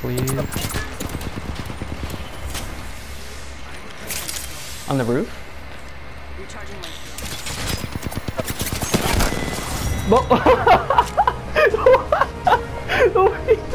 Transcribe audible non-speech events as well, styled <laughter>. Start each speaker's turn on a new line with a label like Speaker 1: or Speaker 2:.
Speaker 1: please. On the roof? <laughs> <laughs> Whoa! <laughs>